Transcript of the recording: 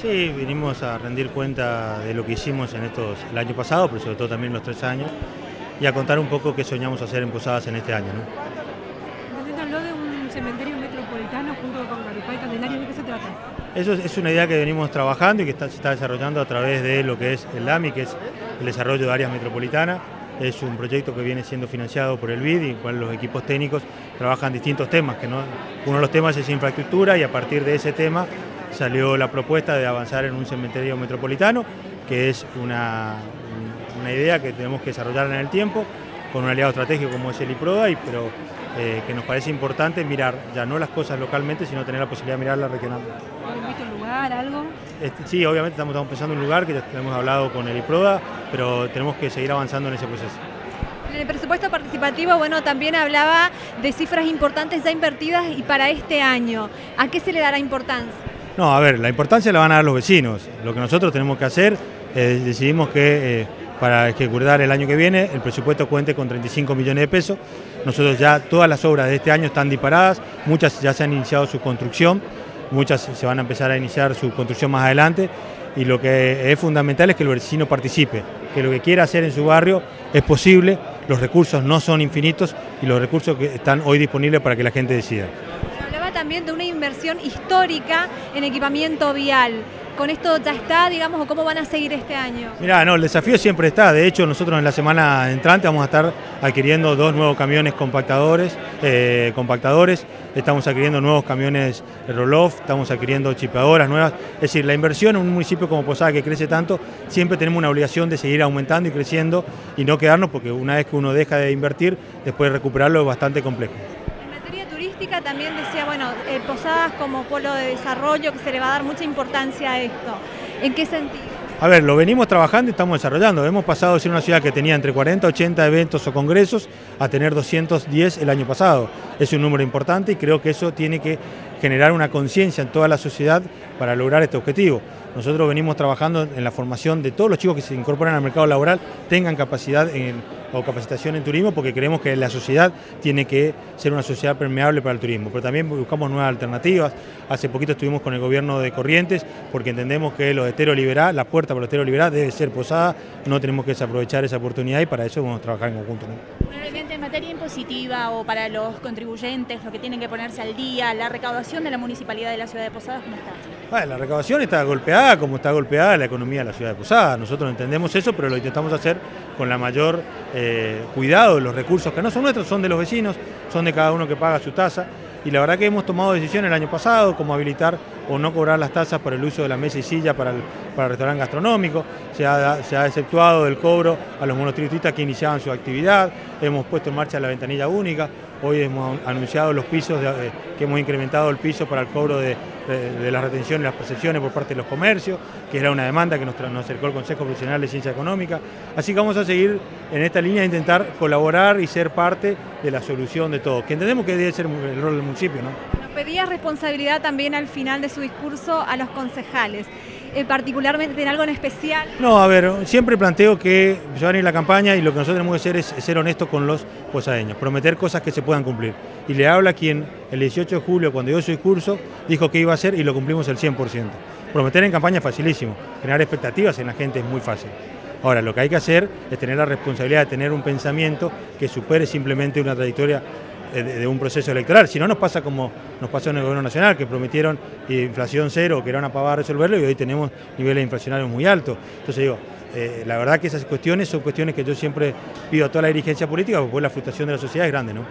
Sí, vinimos a rendir cuenta de lo que hicimos en estos, el año pasado, pero sobre todo también los tres años, y a contar un poco qué soñamos hacer en Posadas en este año. ¿no? Usted habló de un cementerio metropolitano junto con Garipay Candelario, ¿de qué se trata? Eso es, es una idea que venimos trabajando y que está, se está desarrollando a través de lo que es el AMI, que es el desarrollo de áreas metropolitanas. Es un proyecto que viene siendo financiado por el BID y cual los equipos técnicos trabajan distintos temas. Que no, uno de los temas es infraestructura y a partir de ese tema salió la propuesta de avanzar en un cementerio metropolitano, que es una, una idea que tenemos que desarrollar en el tiempo, con un aliado estratégico como es el IPRODA, y, pero eh, que nos parece importante mirar ya no las cosas localmente, sino tener la posibilidad de mirarlas regionalmente. ¿Han visto un lugar, algo? Este, sí, obviamente estamos, estamos pensando en un lugar que ya hemos hablado con el IPRODA, pero tenemos que seguir avanzando en ese proceso. En el presupuesto participativo, bueno, también hablaba de cifras importantes ya invertidas y para este año. ¿A qué se le dará importancia? No, a ver, la importancia la van a dar los vecinos. Lo que nosotros tenemos que hacer, eh, decidimos que eh, para ejecutar el año que viene el presupuesto cuente con 35 millones de pesos. Nosotros ya todas las obras de este año están disparadas, muchas ya se han iniciado su construcción, muchas se van a empezar a iniciar su construcción más adelante y lo que es fundamental es que el vecino participe, que lo que quiera hacer en su barrio es posible, los recursos no son infinitos y los recursos que están hoy disponibles para que la gente decida. También de una inversión histórica en equipamiento vial. ¿Con esto ya está, digamos, o cómo van a seguir este año? Mira, no, el desafío siempre está. De hecho, nosotros en la semana entrante vamos a estar adquiriendo dos nuevos camiones compactadores. Eh, compactadores. Estamos adquiriendo nuevos camiones roll-off, estamos adquiriendo chipeadoras nuevas. Es decir, la inversión en un municipio como Posada que crece tanto, siempre tenemos una obligación de seguir aumentando y creciendo y no quedarnos porque una vez que uno deja de invertir, después recuperarlo es bastante complejo. Turística también decía, bueno, eh, Posadas como polo de desarrollo, que se le va a dar mucha importancia a esto. ¿En qué sentido? A ver, lo venimos trabajando y estamos desarrollando. Hemos pasado de ser una ciudad que tenía entre 40 y 80 eventos o congresos a tener 210 el año pasado. Es un número importante y creo que eso tiene que generar una conciencia en toda la sociedad para lograr este objetivo. Nosotros venimos trabajando en la formación de todos los chicos que se incorporan al mercado laboral, tengan capacidad en, o capacitación en turismo, porque creemos que la sociedad tiene que ser una sociedad permeable para el turismo. Pero también buscamos nuevas alternativas. Hace poquito estuvimos con el gobierno de Corrientes, porque entendemos que los de liberal, la puerta para los Estero liberal debe ser posada, no tenemos que desaprovechar esa oportunidad y para eso vamos a trabajar en conjunto. ¿no? en materia impositiva o para los contribuyentes, lo que tienen que ponerse al día, la recaudación de la municipalidad de la ciudad de Posadas, ¿cómo está? Bueno, la recaudación está golpeada como está golpeada la economía de la ciudad de Posadas. Nosotros entendemos eso, pero lo intentamos hacer con la mayor eh, cuidado de los recursos que no son nuestros, son de los vecinos, son de cada uno que paga su tasa. Y la verdad que hemos tomado decisiones el año pasado, como habilitar o no cobrar las tasas por el uso de la mesa y silla para el, para el restaurante gastronómico. Se ha, se ha exceptuado del cobro a los monotributistas que iniciaban su actividad. Hemos puesto en marcha la ventanilla única. Hoy hemos anunciado los pisos, de, que hemos incrementado el piso para el cobro de, de, de las retenciones las percepciones por parte de los comercios, que era una demanda que nos, acercó el Consejo Profesional de Ciencia Económica. Así que vamos a seguir en esta línea de intentar colaborar y ser parte de la solución de todo, que entendemos que debe ser el rol del municipio. ¿no? Pedía responsabilidad también al final de su discurso a los concejales, eh, particularmente en algo en especial. No, a ver, siempre planteo que se va a venir la campaña y lo que nosotros tenemos que hacer es ser honestos con los posadeños, prometer cosas que se puedan cumplir. Y le habla quien el 18 de julio, cuando dio su discurso, dijo que iba a hacer y lo cumplimos el 100%. Prometer en campaña es facilísimo, generar expectativas en la gente es muy fácil. Ahora, lo que hay que hacer es tener la responsabilidad de tener un pensamiento que supere simplemente una trayectoria de, un proceso electoral. Si no, nos pasa como nos pasó en el gobierno nacional, que prometieron inflación cero, que era una pavada resolverlo, y hoy tenemos niveles inflacionarios muy altos. Entonces digo, eh, la verdad que esas cuestiones son cuestiones que yo siempre pido a toda la dirigencia política, porque la frustración de la sociedad es grande, ¿no?